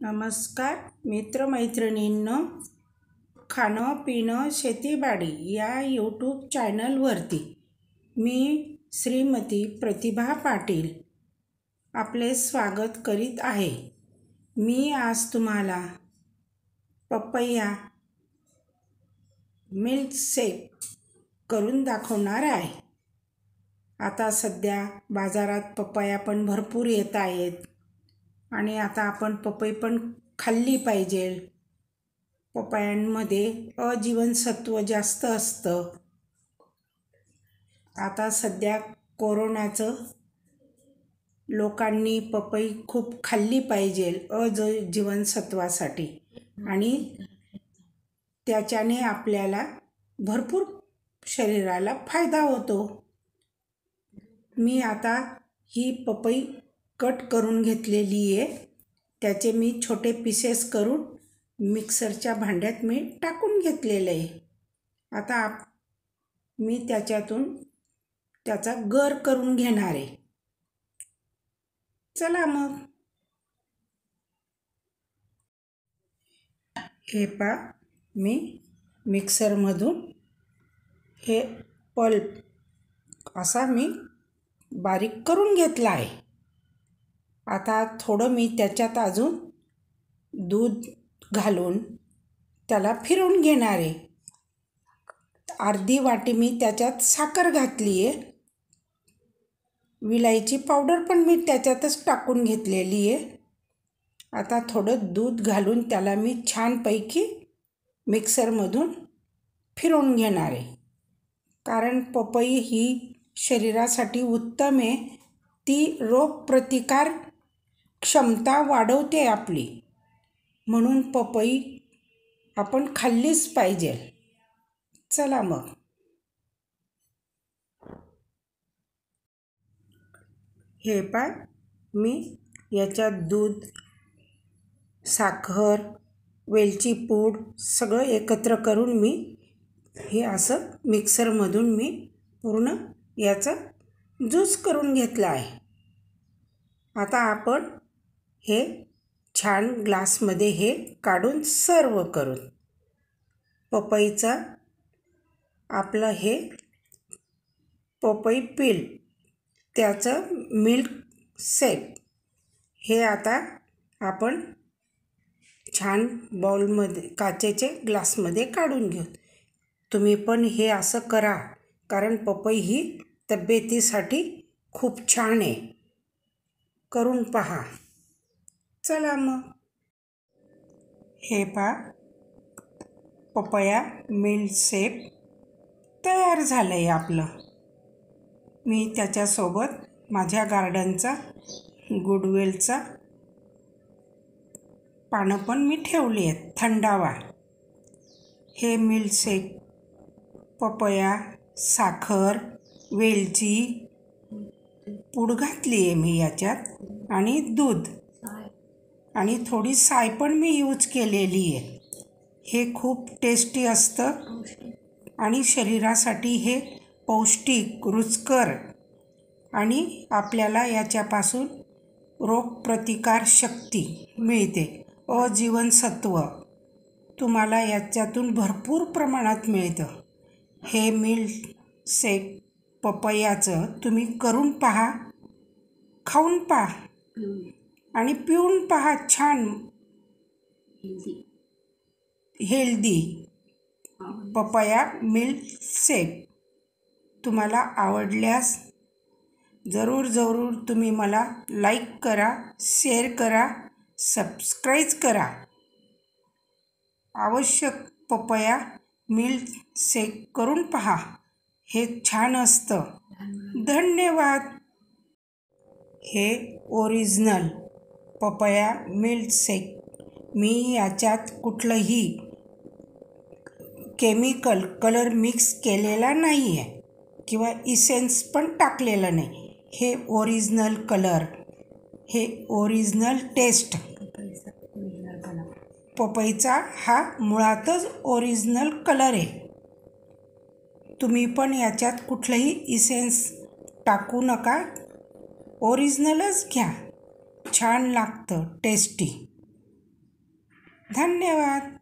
नमस्कार मित्रमैत्रिणींनो खाणं पिणं शेतीबाडी या यूट्यूब चॅनलवरती मी श्रीमती प्रतिभा पाटील आपले स्वागत करीत आहे. मी आज तुम्हाला पपया मिल्कशेक करून दाखवणार आहे. आता सध्या बाजारात पपया पण भरपूर येत आहेत. आणि आता आपण पपई पण खाल्ली पाहिजे. पपयांमध्ये अजीवनसत्व जास्त असतं. आता सध्या कोरोनाचं लोकांनी पपई खूप खाल्ली पाहिजे अज जीवनसत्वासाठी आणि त्याच्याने आपल्याला भरपूर शरीराला फायदा होतो. मी आता ही पपई कट करून घेतलेली आहे. त्याचे मी छोटे पीसेस करून मिक्सरच्या भांड्यात मी टाकून घेतलेलं आहे. आता आप मी त्याच्यातून त्याचा गर करून घेणार आहे. चला मग. हे पा मी मिक्सरमधून हे पल्प असा मी बारीक करून घेतला आहे. आता थोडं मी त्याच्यात अजून दूध घालून त्याला फिरवून घेणार आहे. अर्धी वाटी मी त्याच्यात साखर घातली आहे. विलायची पावडर पण मी त्याच्यातच टाकून घेतलेली आहे. आता थोडं दूध घालून त्याला मी छानपैकी मिक्सरमधून फिरवून घेणार आहे. कारण पपई ही शरीरासाठी उत्तम आहे. ती रोगप्रतिकार क्षमता वाढवते आपली. म्हणून पपई आपण खाल्लीच पाहिजे. चला मग. हे पाय मी याच्यात दूध साखर वेलची पूड सगळं एकत्र करून मी हे असं मिक्सरमधून मी पूर्ण याचं ज्यूस करून घेतलं आहे. आता आपण हे छान ग्लासमध्ये हे काढून सर्व करून. पपईचा आपलं हे पपई पील त्याचं मिल्क सेट. हे आता आपण छान बाउलमध्ये काचेचे ग्लासमध्ये काढून घेऊ तुम्ही पण हे असं करा कारण पपई ही तब्येतीसाठी खूप छान आहे. करून पहा. चला मग. हे पा पपया मिल्क सेप तयार झालं आहे आपलं. मी त्याच्यासोबत माझ्या गार्डनचा गुडवेलचा पानं पण मी ठेवली आहेत थंडावा. हे मिल्कशेक पपया साखर वेलची पूड घातली आहे मी याच्यात आणि दूध. आणि थोडी साय पण मी यूज केलेली आहे. हे खूप टेस्टी असतं. आणि शरीरासाठी हे पौष्टिक रुचकर आणि आपल्याला याच्यापासून रोगप्रतिकार शक्ती मिळते. अजीवनसत्व तुम्हाला याच्यातून भरपूर प्रमाणात मिळतं. हे मिल्क शेक पपयाचं तुम्ही करून पहा. खाऊन पहा. आणि पिऊन पहा छान. हेल्दी पपया मिल्क शेक तुम्हाला आवडल्यास जरूर जरूर तुम्ही मला लाईक करा शेअर करा सबस्क्राईब करा. आवश्यक पपया मिल्क शेक करून पहा. हे छान असतं. धन्यवाद. हे ओरिजिनल पपया मिल्कशेक. मी याच्यात कुठलंही केमिकल कलर मिक्स केलेला नाही आहे किंवा इसेन्स पण टाकलेलं नाही. हे ओरिजिनल कलर हे ओरिजिनल टेस्ट पपईचा हा मुळातच ओरिजिनल कलर आहे. तुम्ही पण याच्यात कुठलंही इसेन्स टाकू नका. ओरिजिनलच घ्या. छान लागतं टेस्टी धन्यवाद.